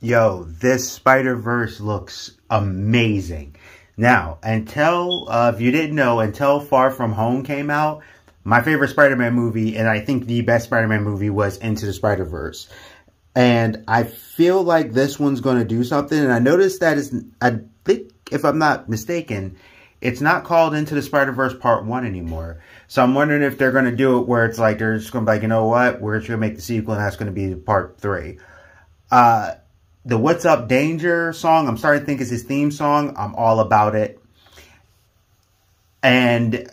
Yo, this Spider-Verse looks amazing. Now, until, uh, if you didn't know, until Far From Home came out, my favorite Spider-Man movie, and I think the best Spider-Man movie was Into the Spider-Verse. And I feel like this one's going to do something, and I noticed that is, I think, if I'm not mistaken, it's not called Into the Spider-Verse Part 1 anymore. So I'm wondering if they're going to do it where it's like, they're just going to be like, you know what, we're just going to make the sequel, and that's going to be Part 3. Uh, the What's Up Danger song, I'm starting to think is his theme song. I'm all about it. And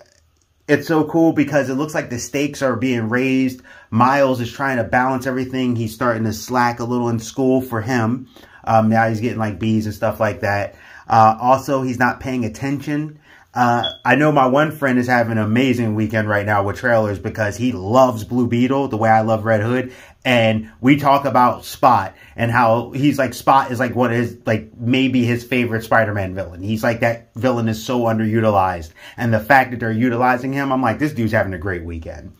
it's so cool because it looks like the stakes are being raised. Miles is trying to balance everything. He's starting to slack a little in school for him. Um, now he's getting like B's and stuff like that. Uh, also, he's not paying attention uh, I know my one friend is having an amazing weekend right now with trailers because he loves Blue Beetle the way I love Red Hood. And we talk about Spot and how he's like, Spot is like what is like maybe his favorite Spider-Man villain. He's like, that villain is so underutilized. And the fact that they're utilizing him, I'm like, this dude's having a great weekend.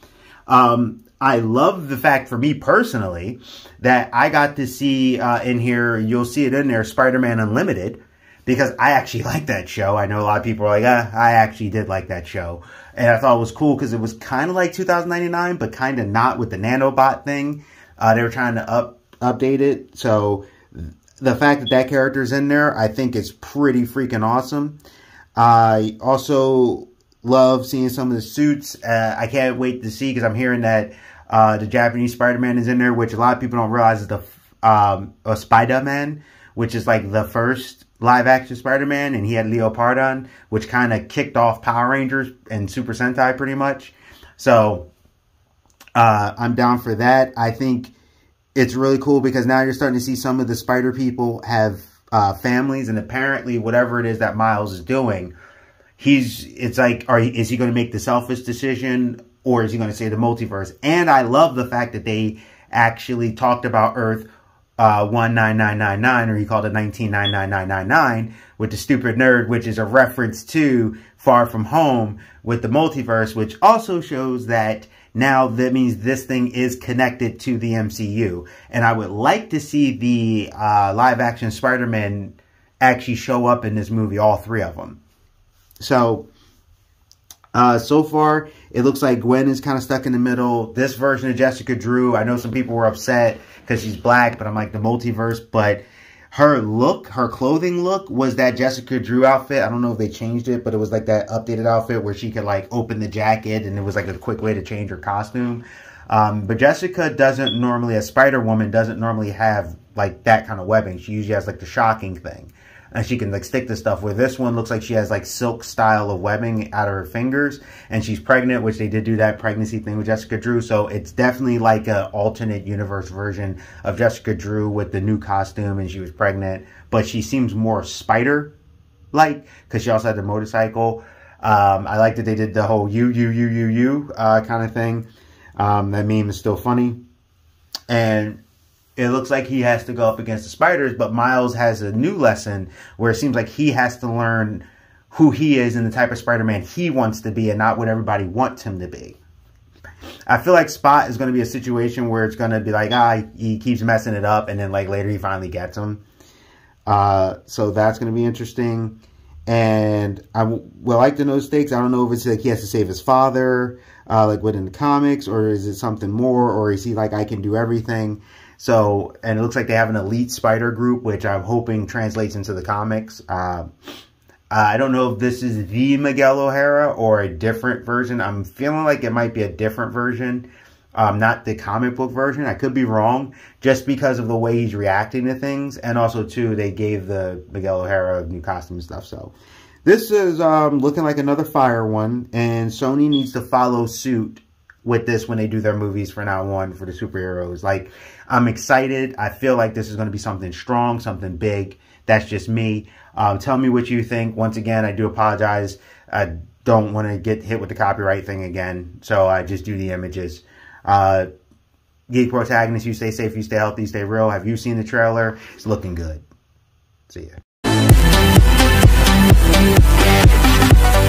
Um, I love the fact for me personally that I got to see uh, in here, you'll see it in there, Spider-Man Unlimited because I actually like that show. I know a lot of people are like, ah, I actually did like that show. And I thought it was cool because it was kind of like 2099, but kind of not with the nanobot thing. Uh, they were trying to up update it. So the fact that that character is in there, I think is pretty freaking awesome. I also love seeing some of the suits. Uh, I can't wait to see because I'm hearing that uh, the Japanese Spider-Man is in there, which a lot of people don't realize is the um, Spider-Man, which is like the first live action Spider-Man and he had Leopardon, which kind of kicked off Power Rangers and Super Sentai pretty much. So uh, I'm down for that. I think it's really cool because now you're starting to see some of the Spider people have uh, families and apparently whatever it is that Miles is doing, he's it's like are is he going to make the selfish decision or is he going to say the multiverse? And I love the fact that they actually talked about Earth uh, 19999, or he called it 199999 with the stupid nerd, which is a reference to Far From Home with the multiverse, which also shows that now that means this thing is connected to the MCU. And I would like to see the uh, live action Spider-Man actually show up in this movie, all three of them. So, uh, so far, it looks like Gwen is kind of stuck in the middle. This version of Jessica Drew, I know some people were upset because she's black, but I'm like the multiverse. But her look, her clothing look was that Jessica Drew outfit. I don't know if they changed it, but it was like that updated outfit where she could like open the jacket and it was like a quick way to change her costume. Um, but Jessica doesn't normally, a Spider Woman doesn't normally have like that kind of webbing. She usually has like the shocking thing and she can like stick to stuff. Where this one looks like she has like silk style of webbing out of her fingers, and she's pregnant, which they did do that pregnancy thing with Jessica Drew. So it's definitely like an alternate universe version of Jessica Drew with the new costume, and she was pregnant, but she seems more spider like because she also had the motorcycle. Um, I like that they did the whole you you you you you uh, kind of thing. Um, that meme is still funny, and it looks like he has to go up against the spiders, but Miles has a new lesson where it seems like he has to learn who he is and the type of Spider-Man he wants to be and not what everybody wants him to be. I feel like Spot is going to be a situation where it's going to be like, ah, he keeps messing it up, and then like later he finally gets him. Uh, so that's going to be interesting. And I will like to know stakes. I don't know if it's like he has to save his father, uh, like within the comics, or is it something more, or is he like I can do everything? So, and it looks like they have an elite spider group, which I'm hoping translates into the comics. Uh, I don't know if this is the Miguel O'Hara or a different version. I'm feeling like it might be a different version, um, not the comic book version. I could be wrong, just because of the way he's reacting to things. And also, too, they gave the Miguel O'Hara new costume stuff. So, this is um, looking like another fire one, and Sony needs to follow suit with this when they do their movies for now on for the superheroes. Like, I'm excited. I feel like this is going to be something strong, something big. That's just me. Um, tell me what you think. Once again, I do apologize. I don't want to get hit with the copyright thing again, so I just do the images. Uh, Geek Protagonist, you stay safe, you stay healthy, stay real. Have you seen the trailer? It's looking good. See ya.